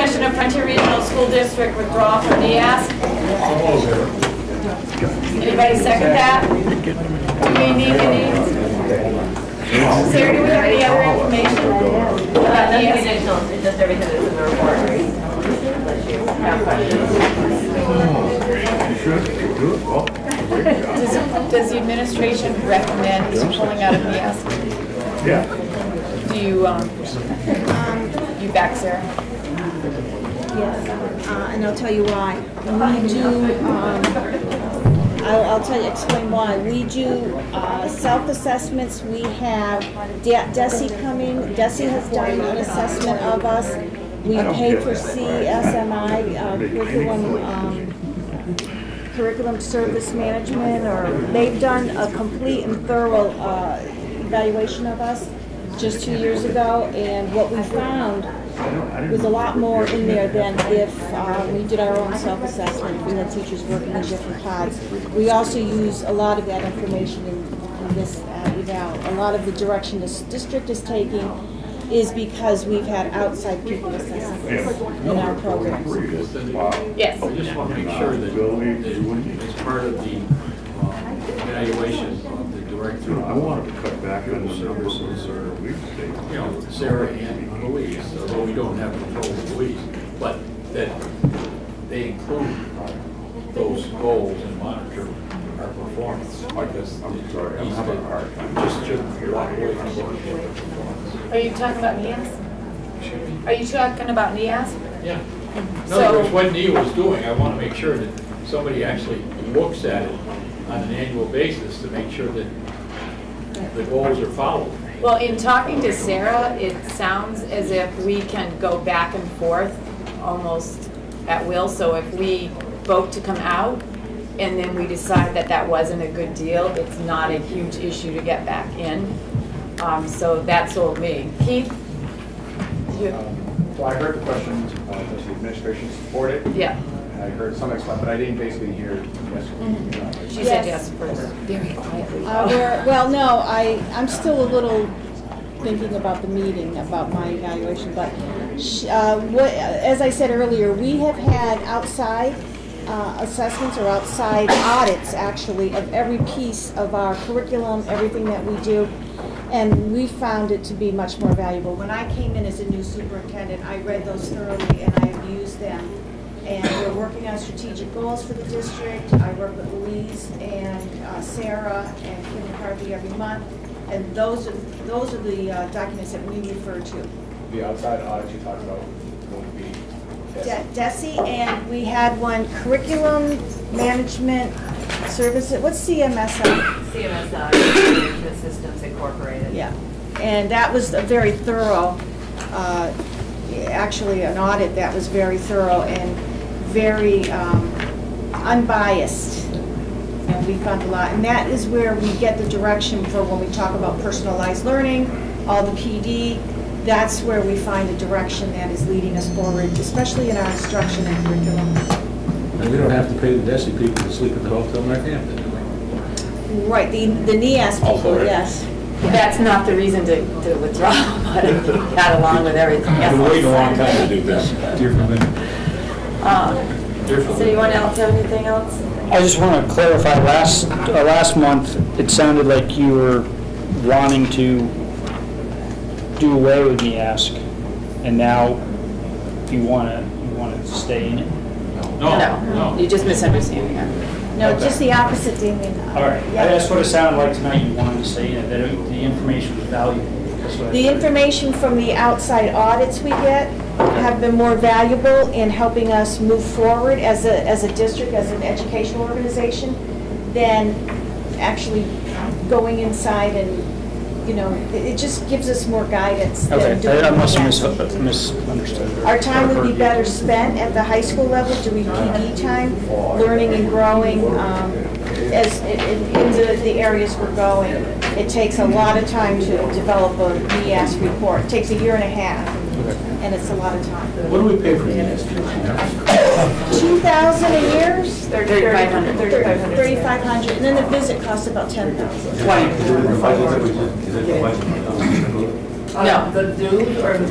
discussion of Frontier Regional School District withdrawal from NEAS. Anybody second that? Do we need any? Sarah, do we have any other information about Nothing NEAS? additional, it's just everything that's in the report. Unless you have questions. Does does the administration recommend pulling out of NEAS? Yeah. Do you, um, you back Sarah? Yes, uh, and I'll tell you why. We do, um, I'll, I'll tell you, explain why. We do, uh, self-assessments, we have De- DESE coming, DESE has done an assessment of us. We pay for CSMI, uh, curriculum, um, curriculum service management, or they've done a complete and thorough, uh, evaluation of us just two years ago, and what we found was a lot more in there than if uh, we did our own self-assessment, we had teachers working in different pods. We also use a lot of that information in, in this uh, eval. A lot of the direction this district is taking is because we've had outside people assessing this in our programs. Yes. I just want to make sure that, that as part of the uh, evaluation of I wanted to cut back on the services or we stay. you know, Sarah and Louise, although we don't have control of Louise, but that they include those goals and monitor our performance. Because I'm sorry, I'm having a hard time. Just to walk away from looking at the performance. Are you talking about NEAS? Are you talking about NEAS? Yeah. Mm-hmm. In So- other words, what Neil was doing, I want to make sure that somebody actually looks at it on an annual basis to make sure that the goals are followed. Well, in talking to Sarah, it sounds as if we can go back and forth almost at will. So if we vote to come out and then we decide that that wasn't a good deal, it's not a huge issue to get back in. Um, So that sold me. Keith? You- So I heard the question, uh, does the administration support it? Yeah, And I heard some explanation, but I didn't basically hear yes. she said Yes. yes first, very quietly. Uh, we're- Well, no, I, I'm still a little thinking about the meeting, about my evaluation, but sh- uh, what, as I said earlier, we have had outside uh, assessments or outside audits, actually, of every piece of our curriculum, everything that we do, and we found it to be much more valuable. When I came in as a new superintendent, I read those thoroughly and I have used them. And on strategic goals for the district. I work with Louise and uh, Sarah and Kim McCarthy every month. And those are, those are the uh, documents that we refer to. The outside audit you talked about will be. De- DESE, and we had one curriculum management services, what's CMS? on? CMS, uh, Management Systems Incorporated. Yeah, and that was a very thorough, uh, actually an audit that was very thorough and very um, unbiased. And we found a lot, and that is where we get the direction for when we talk about personalized learning, all the PD, that's where we find the direction that is leading us forward, especially in our instruction and curriculum. And we don't have to pay the DESE people to sleep at the hotel Northampton, do we? Right, the, the NEAS people, sorry. yes. That's not the reason to to withdraw, but it got along with everything I've been waiting a long time to do this. Dear from them. So anyone else have anything else? I just want to clarify, last, uh, last month, it sounded like you were wanting to do away with the ask, and now you want to, you want to stay in it? No, no. You just misunderstanding her. No, just the opposite, Damien. All right, Yeah. that's what it sounded like tonight, you wanted to stay in it, that it- the information was valuable. That's what I The thought. information from the outside audits we get have been more valuable in helping us move forward as a, as a district, as an educational organization, than actually going inside and, you know, it it just gives us more guidance than Okay, I I must have that. mis- misunderstood. Our time would be better spent at the high school level, doing PD time, learning and growing, um, as, in, in in the, the areas we're going. It takes a lot of time to develop a NEAS report. It takes a year and a half, and it's a lot of time. What do we pay for the these? Two thousand a year? Thirty-five hundred. Thirty-five hundred, and then the visit costs about ten thousand. No. Uh, the dues or the,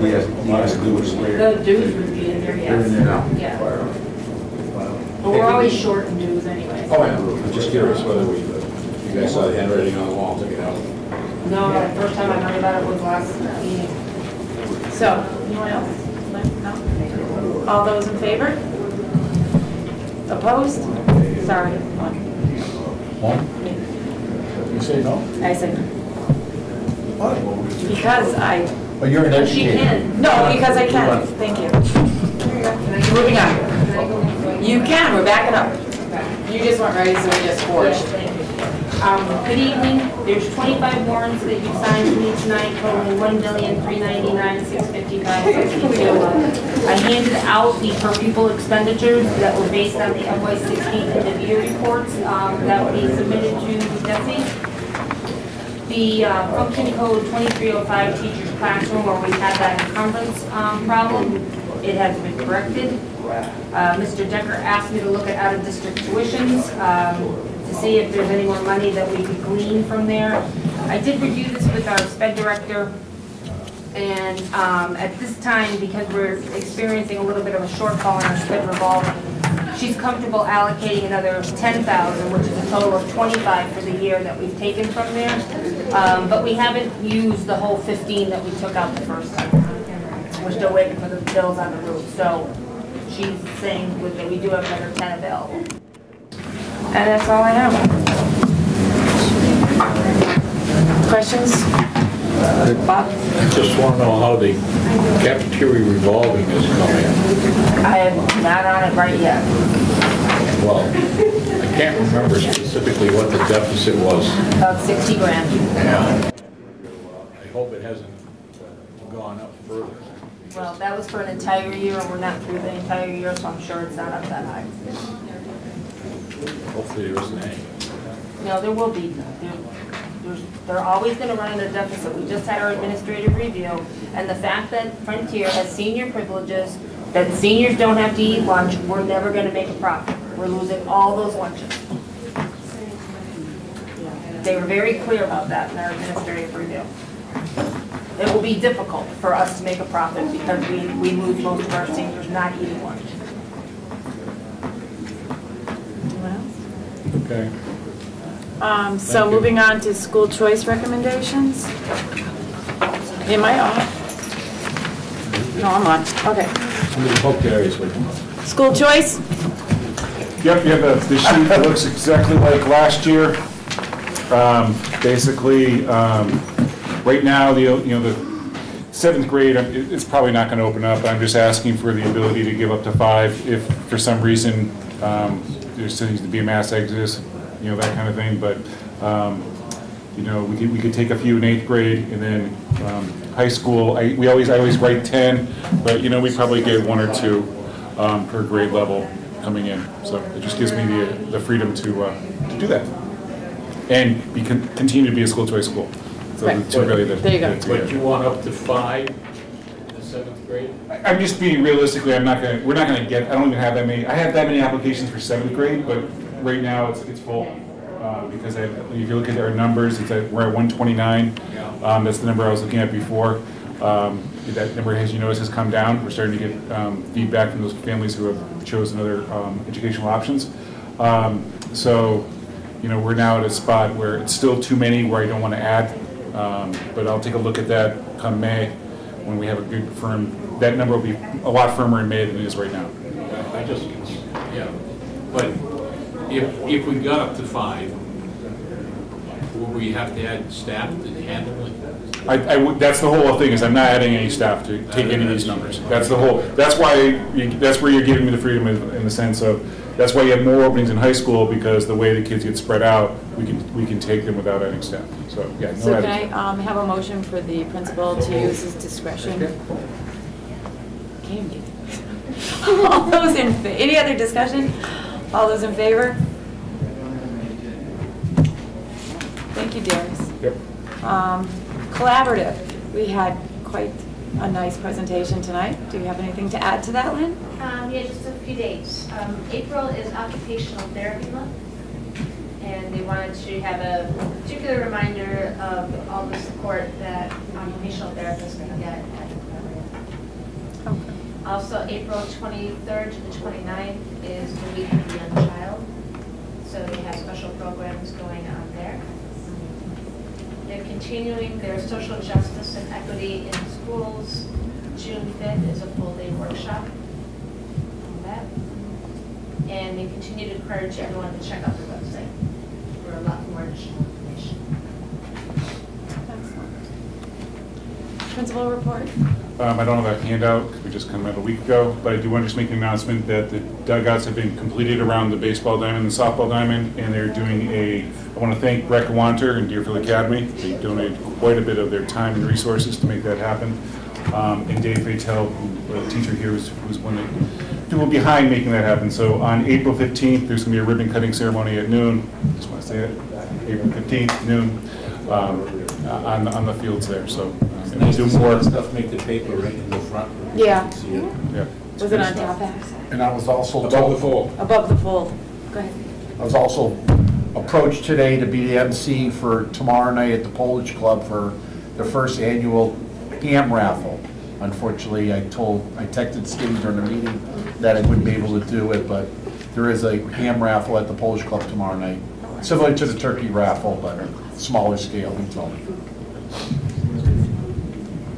He has, he has to do it where. the dues would be in there, They're in yes. there now. Yeah. But we're always short in dues anyway. Oh, yeah, I'm just curious whether we, uh, you guys saw the handwriting on the wall, took it out. No, the first time I heard about it was last meeting. So, anyone else? No? All those in favor? Opposed? Sorry. one. One. You say no? I said, because I, But you're an She can. no, because I can, thank you. Moving on. You can, we're backing up. You just weren't ready, so we just forged. Um, Good evening. There's 25 warrants that you signed for me tonight totaling $1,399,655.62. I handed out the per pupil expenditures that were based on the FY '16 end of year reports um, that will be submitted to DESE. The uh, function code 2305 teacher's classroom, where we had that encumbrance um, problem, it has been corrected. Uh, Mr. Decker asked me to look at out-of-district tuitions um, to see if there's any more money that we could glean from there. I did review this with our sped director, and um, at this time, because we're experiencing a little bit of a shortfall in our sped revolving, she's comfortable allocating another 10,000, which is a total of 25 for the year that we've taken from there. Um, But we haven't used the whole 15 that we took out the first time. We're still waiting for the bills on the roof, so she's saying that we do have another 10 available. And that's all I have. Questions? Bob? I just want to know how the cafeteria revolving is coming. I am not on it right yet. Well, I can't remember specifically what the deficit was. About 60 grand. Yeah. I hope it hasn't uh, gone up further. Well, that was for an entire year, and we're not through the entire year, so I'm sure it's not up that high. Hopefully there isn't any. No, there will be. There- there's- They're always gonna run in a deficit. We just had our administrative review, and the fact that Frontier has senior privileges, that seniors don't have to eat lunch, we're never gonna make a profit. We're losing all those lunches. They were very clear about that in our administrative review. It will be difficult for us to make a profit because we, we lose most of our seniors not eating lunch. Anyone else? Okay. Um, so Thank you. moving on to school choice recommendations. Am I off? No, I'm on, okay. Some of the with School choice? Yep, you have the, the sheet that looks exactly like last year. Um, Basically, um, right now, the, you know, the seventh grade, um, it- it's probably not going to open up. I'm just asking for the ability to give up to five if for some reason um, there still needs to be a mass exodus, you know, that kind of thing. But, um, you know, we could, we could take a few in eighth grade and then um, high school, I, we always, I always write 10, but, you know, we probably get one or two um, per grade level coming in. So it just gives me the, the freedom to, uh, to do that. And be, con- continue to be a school choice school. So the Right. two really the. There you go. the two But you want up to five in the seventh grade? I- I'm just being realistically, I'm not gonna, we're not gonna get, I don't even have that many, I have that many applications for seventh grade, but right now it's, it's full. Uh, because I, if you look at our numbers, it's at, we're at one twenty-nine. Um, that's the number I was looking at before. Um, that number, as you notice, has come down. We're starting to get, um, feedback from those families who have chosen other, um, educational options. Um, so, you know, we're now at a spot where it's still too many where I don't wanna add. Um, but I'll take a look at that come May, when we have a good firm, that number will be a lot firmer in May than it is right now. I just, yeah, but if, if we got up to five, will we have to add staff to handle it? I, I would, that's the whole thing, is I'm not adding any staff to take any of these numbers. That's the whole, that's why, you- that's where you're giving me the freedom in, in the sense of, that's why you have more openings in high school, because the way the kids get spread out, we can, we can take them without adding staff, so, yeah. no So can I, um, have a motion for the principal to use his discretion? Can't do. All those in, fa- any other discussion? All those in favor? Thank you, Darius. Yep. Um, Collaborative, we had quite a nice presentation tonight. Do you have anything to add to that, Lynn? Um, yeah, just a few dates. Um, April is Occupational Therapy Month, and they wanted to have a particular reminder of all the support that occupational therapist can get at the program. Also, April 23rd to the 29th is the week of the young child, so they have special programs going on there. They're continuing their social justice and equity in schools. June 5th is a full-day workshop on that. And they continue to encourage everyone to check out their website for a lot more additional information. Principal report? Um, I don't have a handout, 'cause we just come out a week ago, but I do want to just make an announcement that the dugouts have been completed around the baseball diamond and softball diamond, and they're doing a, I want to thank Breck Wanter and Deerfield Academy. They donated quite a bit of their time and resources to make that happen. Um, And Dave Fatel, who, a teacher here, was, was one of the people behind making that happen. So on April 15th, there's going to be a ribbon cutting ceremony at noon. Just want to say it, April 15th, noon, um, on, on the fields there, so. It's and nice we'll do more. stuff make the paper right in the front. Yeah. Yeah. Was it on top? And I was also Above the fold. Above the fold? Go ahead. I was also approached today to be the MC for tomorrow night at the Polish Club for the first annual ham raffle. Unfortunately, I told, I texted Skinny during the meeting that I wouldn't be able to do it, but there is a ham raffle at the Polish Club tomorrow night. Similar to the turkey raffle, but smaller scale, he told me.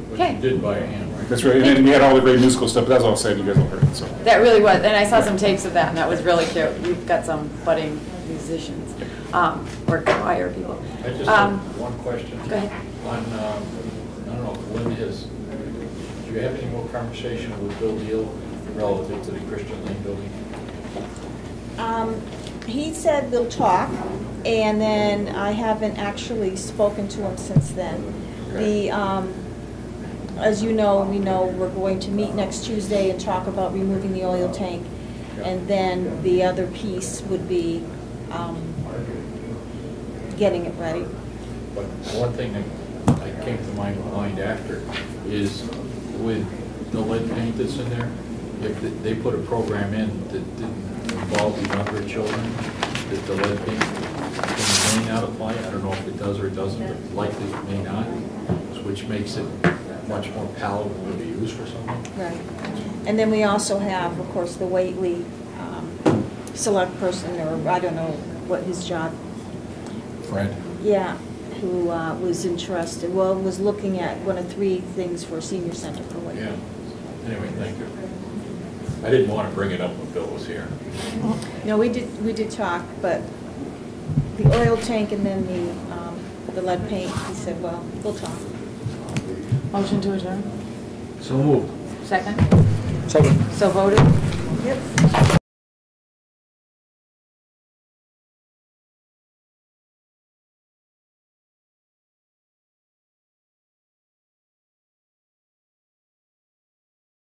But Okay. you did buy a ham, right? That's right, and then we had all the great musical stuff, but that's all I said, you guys all heard it, so. That really was, and I saw some tapes of that, and that was really cute. We've got some budding musicians, um, or choir people. I just Um, have one question. Go ahead. On, um, I don't know if Lynn is, do you have any more conversation with Bill Deal relative to the Christian Lane building? Um, he said we'll talk, and then I haven't actually spoken to him since then. The, um, as you know, we know we're going to meet next Tuesday and talk about removing the oil tank. And then the other piece would be, um, getting it ready. But one thing that came to my mind after is with the lead paint that's in there, if th- they put a program in that didn't involve the younger children, that the lead paint may not apply, I don't know if it does or it doesn't, but likely it may not, which makes it much more palatable to use for someone. Right. And then we also have, of course, the Whately, um, select person, or I don't know what his job Fred? Yeah, who uh, was interested, well, was looking at one of three things for senior center for Wayne. Yeah. Anyway, thank you. I didn't want to bring it up when Bill was here. No, we did, we did talk, but the oil tank and then the, um, the lead paint, he said, well, we'll talk. Motion to adjourn? So moved. Second? Second. So voted? Yep.